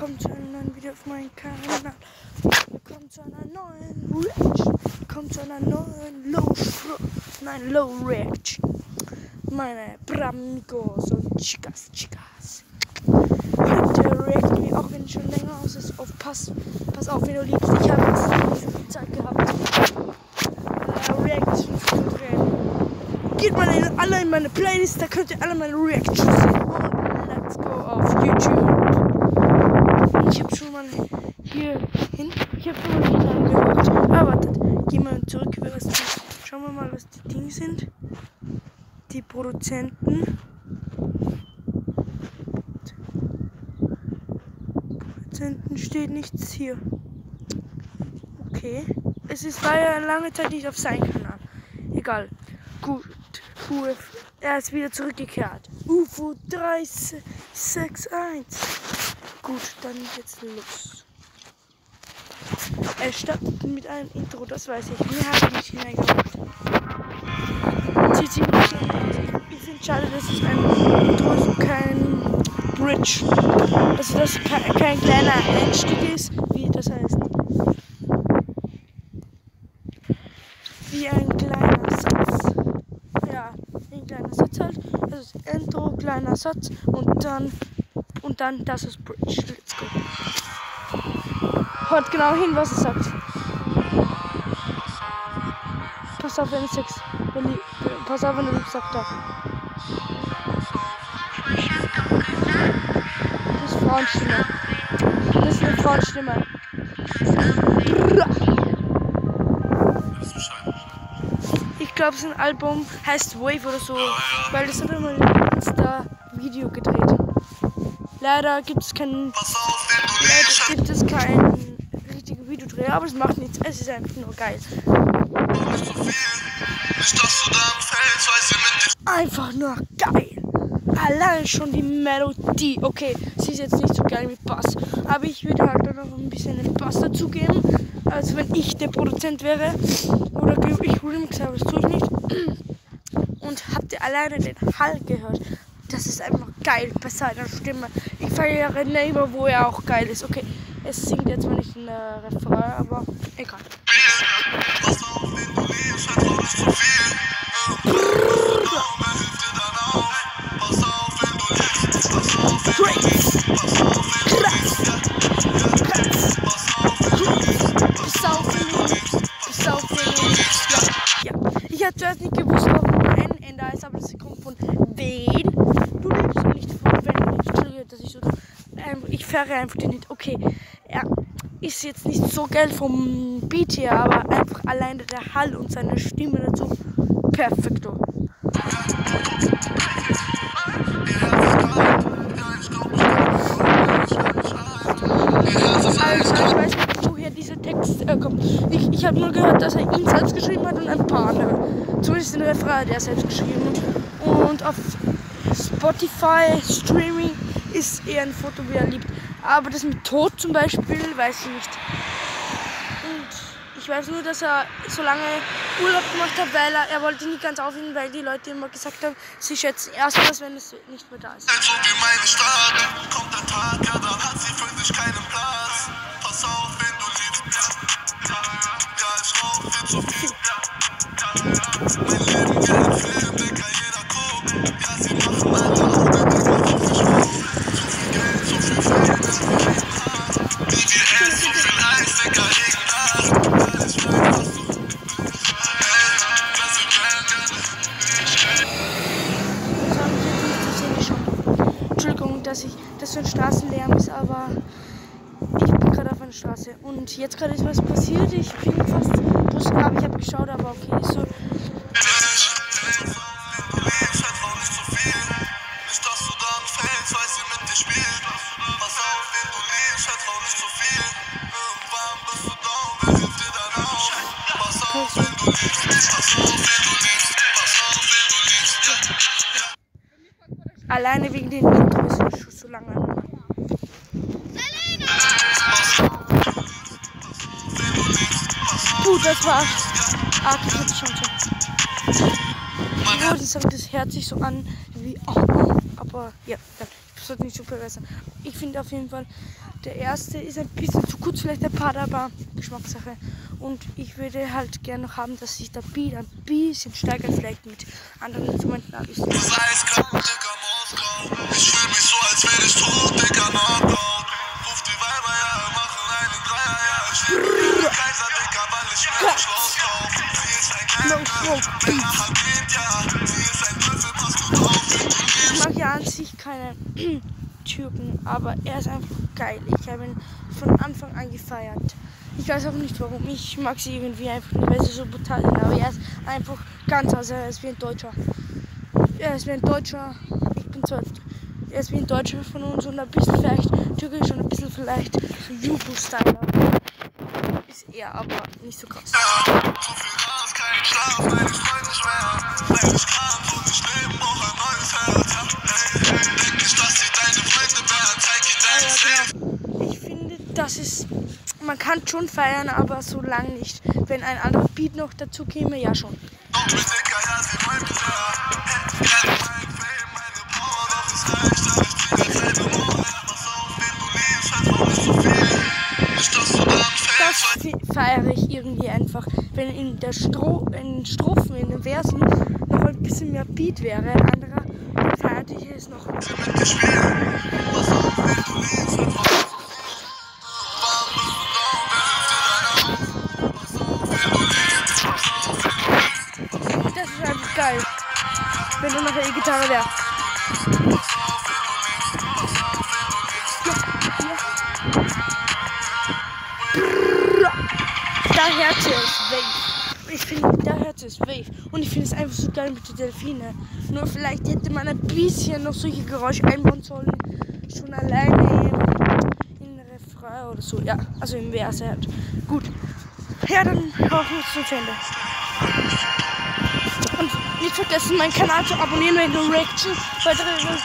willkommen zu einem neuen Video auf meinem Kanal. Willkommen zu einer neuen Reaction. Willkommen zu einer neuen Low Nein, Low Reaction. Meine Bramigos und Chicas, Chicas. Heute react wir, auch wenn es schon länger aus ist, auf Pass. Pass auf, wenn du liebst. Ich habe jetzt nicht viel Zeit gehabt. Äh, zu drehen. Geht mal in, alle in meine Playlist, da könnt ihr alle meine Reactions sehen. Und let's go auf YouTube. Ich habe schon mal hier hin. Ich habe schon mal hier angehört. Ah, wartet. Gehen wir zurück. Was die, schauen wir mal, was die Dinge sind. Die Produzenten. Produzenten steht nichts hier. Okay. Es ist, war ja lange Zeit nicht auf seinem Kanal. Egal. Gut. QF. Er ist wieder zurückgekehrt. UFO 361. Gut, dann jetzt los. Er startet mit einem Intro, das weiß ich. Mir habe ich nicht hineingemacht. Ich finde schade, dass es ein Intro ist und kein Bridge. Also dass kein, kein kleiner Einstieg ist, wie das heißt. Wie ein kleiner Satz. Ja, ein kleiner Satz halt. Also das Intro, kleiner Satz und dann und dann das ist Bridge. Let's go. Hört genau hin, was es sagt. Pass auf, wenn es Sex. Wenn die, pass auf, wenn du gesagt hast. Das ist Frauenstimme. Das ist eine Frauenstimme. Ich glaube, sein Album heißt Wave oder so, weil das hat er mal ein Insta-Video gedreht. Leider gibt es kein, leider gibt es kein richtiges Videodreh, aber es macht nichts. Es ist einfach nur geil. Einfach nur geil. Allein schon die Melodie. Okay, sie ist jetzt nicht so geil mit Bass, aber ich würde halt dann noch ein bisschen den Bass dazugeben. Also wenn ich der Produzent wäre oder ich Remix habe, das tue ich nicht. Und habt ihr alleine den Hall gehört? Das ist einfach geil bei seiner Stimme. Ich feiere Neighbor, wo er auch geil ist. Okay, es singt jetzt mal nicht in der Refrain, aber egal. Ja, Fahre einfach nicht. Okay, er ist jetzt nicht so geil vom Beat her, aber einfach alleine der Hall und seine Stimme dazu. Perfekto. Also, ich weiß nicht, woher dieser Text äh, kommt. Ich, ich habe nur gehört, dass er ihn selbst geschrieben hat und ein paar andere. Zumindest den Refrain, der er selbst geschrieben hat. Und auf Spotify Streaming ist eher ein Foto, wie er liebt. Aber das mit Tod zum Beispiel, weiß ich nicht. Und ich weiß nur, dass er so lange Urlaub gemacht hat, weil er, er wollte nicht ganz aufhören, weil die Leute immer gesagt haben, sie schätzen erst was, wenn es nicht mehr da ist. Entschuldigung, dass ich das so ein Straßenlärm ist, aber ich bin gerade auf einer Straße und jetzt gerade ist was passiert. Ich bin fast aber ich habe geschaut, aber okay, ist so. Alleine wegen den Intros es so lange. Gut, das war's. Ah, das hat schon so. Ich wollte sagen, das hört sich so an wie. Oh, aber ja, das wird nicht super besser. Ich finde auf jeden Fall, der erste ist ein bisschen zu kurz, vielleicht der Part, aber Geschmackssache. Und ich würde halt gerne noch haben, dass sich der Beat ein bisschen stärker vielleicht mit anderen Instrumenten ab. Das Ich mag ja an sich keine Türken, aber er ist einfach geil. Ich habe ihn von Anfang an gefeiert. Ich weiß auch nicht warum. Ich mag sie irgendwie einfach nicht, weil sie so brutal sind. Aber er ist einfach ganz anders. Er ist wie ein Deutscher. Er ist wie ein Deutscher. Ich bin zwar. Er ist wie ein Deutscher von uns und ein bisschen vielleicht türkisch und ein bisschen vielleicht so Jugo-Style. Ist er aber nicht so krass. Das ist. Man kann schon feiern, aber so lang nicht. Wenn ein anderer Beat noch dazu käme, ja schon. Wenn in der Stro in den Strophen, in den Versen noch ein bisschen mehr Beat wäre, ein anderer, feierte ich es noch. Herz ist Wave. Ich finde, da Herz ist Wave. Und ich finde es einfach so geil mit den Delfine. Nur vielleicht hätte man ein bisschen noch solche Geräusche einbauen sollen. Schon alleine in Refrain oder so. Ja, also im Verse halt. Gut. Ja, dann hoffen wir es zum Ende. Und nicht vergessen, meinen Kanal zu abonnieren, wenn ihr Reaction, weitere Reactions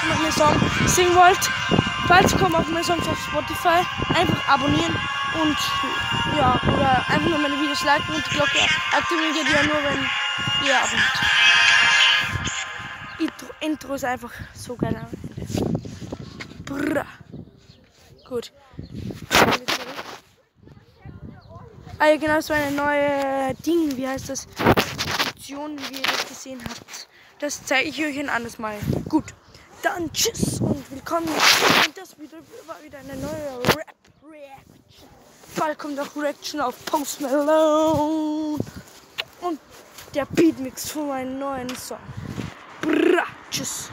zu meinem Song singen wollt. Bald kommen auch meine Songs auf Spotify. Einfach abonnieren und ja, oder einfach nur meine Videos liken und die Glocke aktivieren geht ja nur, wenn ihr abonniert. Intro, Intro ist einfach so geil am. Brrr. Gut. Ah ja, genau, war eine neue Ding, wie heißt das? Funktion, wie ihr das gesehen habt. Das zeige ich euch ein anderes Mal. Gut, dann tschüss und willkommen. Und das wieder, war wieder eine neue Rap-Reaction. Bald kommt auch Reaction auf Post Malone. Und der Beatmix von meinem neuen Song. Brrr, tschüss.